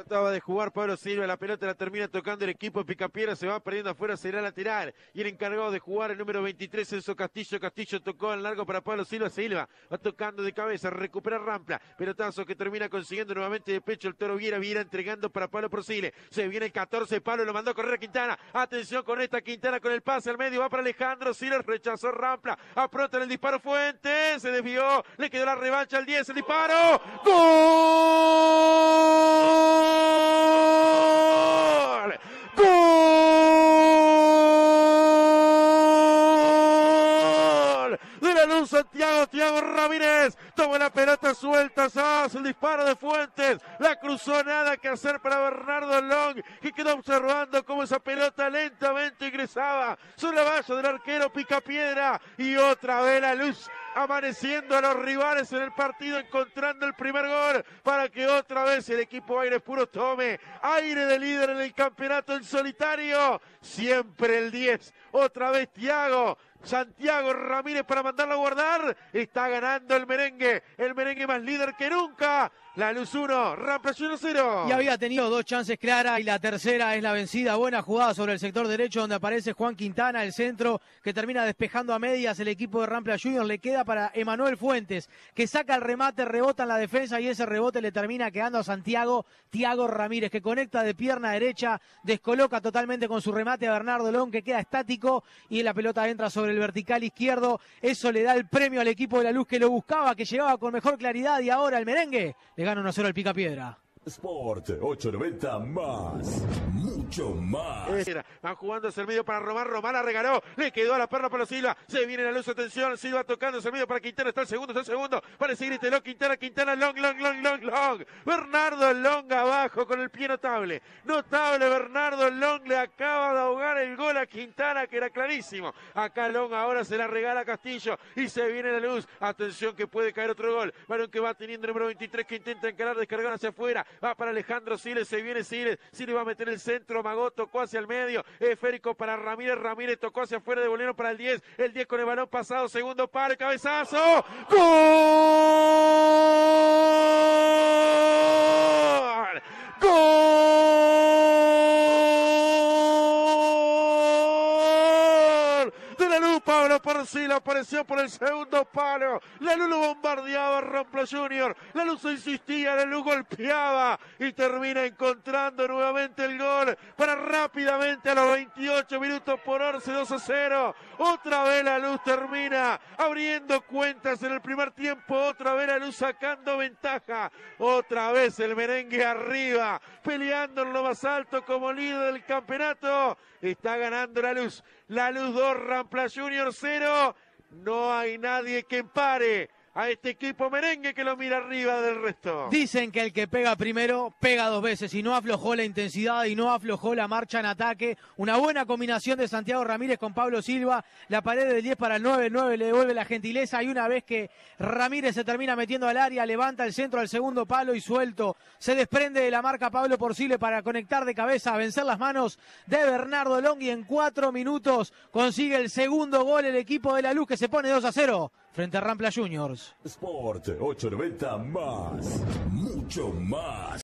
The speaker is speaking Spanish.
Trataba de jugar Pablo Silva, la pelota la termina tocando el equipo de Picapiedra, se va perdiendo afuera, será lateral. Y el encargado de jugar el número 23, Enzo Castillo. Castillo tocó en largo para Pablo Silva, Silva va tocando de cabeza, recupera Rampla. Pelotazo que termina consiguiendo nuevamente de pecho el Toro Viera, Viera entregando para Pablo Prosile. Se viene el 14, Pablo lo mandó a correr a Quintana. Atención con esta Quintana con el pase al medio, va para Alejandro Silva, rechazó Rampla. Apronta el disparo Fuentes, se desvió, le quedó la revancha al 10, el disparo. ¡Gol! Luz Santiago, Tiago Ramírez. Toma la pelota suelta, hace el disparo de Fuentes. La cruzó nada que hacer para Bernardo Long, que quedó observando cómo esa pelota lentamente ingresaba sobre la valla del arquero Picapiedra. Y otra vez la luz amaneciendo a los rivales en el partido, encontrando el primer gol para que otra vez el equipo Aire Puro tome aire de líder en el campeonato en solitario. Siempre el 10, otra vez Tiago. Santiago Ramírez para mandarlo a guardar. Está ganando el merengue. El merengue más líder que nunca. La Luz 1, Rampla 1 0. Y había tenido dos chances claras y la tercera es la vencida. Buena jugada sobre el sector derecho donde aparece Juan Quintana, el centro que termina despejando a medias el equipo de Rampla Junior. Le queda para Emanuel Fuentes que saca el remate, rebota en la defensa y ese rebote le termina quedando a Santiago Tiago Ramírez que conecta de pierna derecha, descoloca totalmente con su remate a Bernardo Long que queda estático y la pelota entra sobre el vertical izquierdo. Eso le da el premio al equipo de la luz que lo buscaba, que llegaba con mejor claridad y ahora el merengue le gana 1-0 al Picapiedra. Sport 890 más, mucho más. Va jugando el medio para Román, Román la regaló, le quedó a la perla para Silva, se viene la luz, atención, Silva tocando el medio para Quintana, está el segundo, está el segundo, parece Griteló, Quintana, Quintana, long, long, long, long, long, Bernardo Long abajo con el pie notable, notable Bernardo Long le acaba de ahogar el gol a Quintana que era clarísimo, acá Long ahora se la regala a Castillo y se viene la luz, atención que puede caer otro gol, varón que va teniendo el número 23 que intenta encarar, descargar hacia afuera, va para Alejandro Siles, se viene Siles, Siles va a meter el centro, Magó tocó hacia el medio, esférico para Ramírez, Ramírez tocó hacia afuera de Bolero para el 10, el 10 con el balón pasado, segundo par, cabezazo, ¡Gol! ¡Gol! De la luz, Pablo Porcila apareció por el segundo palo. La luz lo bombardeaba a Rampla Junior. La luz insistía, la luz golpeaba y termina encontrando nuevamente el gol para rápidamente a los 28 minutos por Orce 2 a 0. Otra vez la luz termina abriendo cuentas en el primer tiempo. Otra vez la luz sacando ventaja. Otra vez el merengue arriba, peleando en lo más alto como líder del campeonato. Está ganando la luz. La luz 2, Rampla Junior 0. No hay nadie que pare a este equipo merengue que lo mira arriba del resto. Dicen que el que pega primero pega dos veces y no aflojó la intensidad y no aflojó la marcha en ataque. Una buena combinación de Santiago Ramírez con Pablo Silva. La pared del 10 para el 9-9 le devuelve la gentileza y una vez que Ramírez se termina metiendo al área, levanta el centro al segundo palo y suelto. Se desprende de la marca Pablo Porcile para conectar de cabeza, vencer las manos de Bernardo Long y en cuatro minutos consigue el segundo gol el equipo de la luz que se pone 2 a 0 frente a Rampla Juniors. Sport 890 más, mucho más.